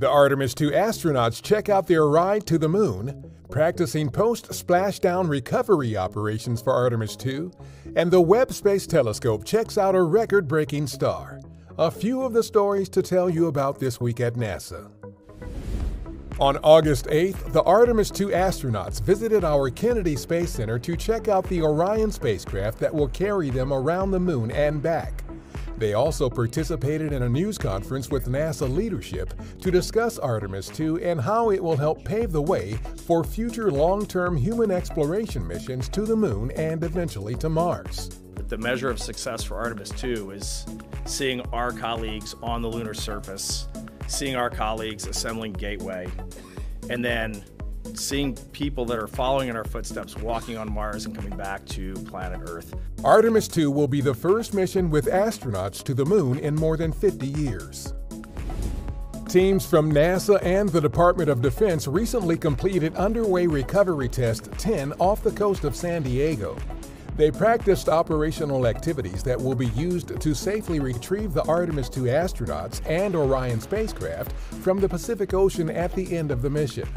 The Artemis II astronauts check out their ride to the moon, practicing post splashdown recovery operations for Artemis II, and the Webb Space Telescope checks out a record breaking star. A few of the stories to tell you about this week at NASA. On August 8th, the Artemis II astronauts visited our Kennedy Space Center to check out the Orion spacecraft that will carry them around the moon and back. They also participated in a news conference with NASA leadership to discuss Artemis II and how it will help pave the way for future long-term human exploration missions to the moon and eventually to Mars. The measure of success for Artemis II is seeing our colleagues on the lunar surface, seeing our colleagues assembling Gateway, and then seeing people that are following in our footsteps walking on Mars and coming back to planet Earth. Artemis 2 will be the first mission with astronauts to the moon in more than 50 years. Teams from NASA and the Department of Defense recently completed Underway Recovery Test 10 off the coast of San Diego. They practiced operational activities that will be used to safely retrieve the Artemis II astronauts and Orion spacecraft from the Pacific Ocean at the end of the mission.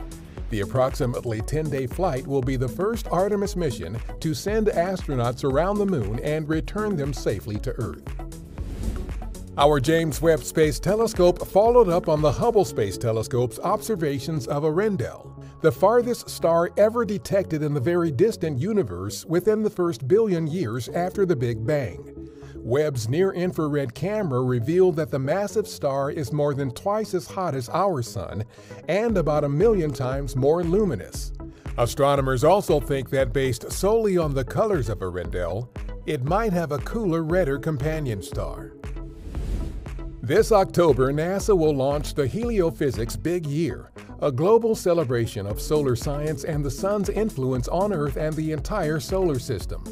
The approximately 10-day flight will be the first Artemis mission to send astronauts around the moon and return them safely to Earth. Our James Webb Space Telescope followed up on the Hubble Space Telescope's observations of Earendel, the farthest star ever detected in the very distant universe within the first billion years after the Big Bang. Webb's near-infrared camera revealed that the massive star is more than twice as hot as our Sun and about a million times more luminous. Astronomers also think that based solely on the colors of Earendel, it might have a cooler, redder companion star. This October, NASA will launch the Heliophysics Big Year, a global celebration of solar science and the Sun's influence on Earth and the entire solar system.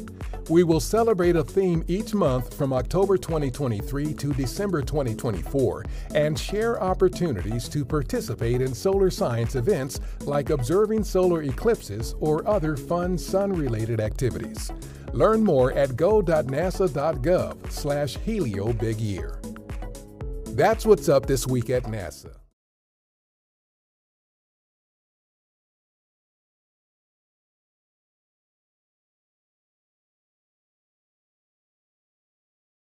We will celebrate a theme each month from October 2023 to December 2024 and share opportunities to participate in solar science events like observing solar eclipses or other fun sun-related activities. Learn more at go.nasa.gov slash heliobigyear. That's what's up this week at NASA.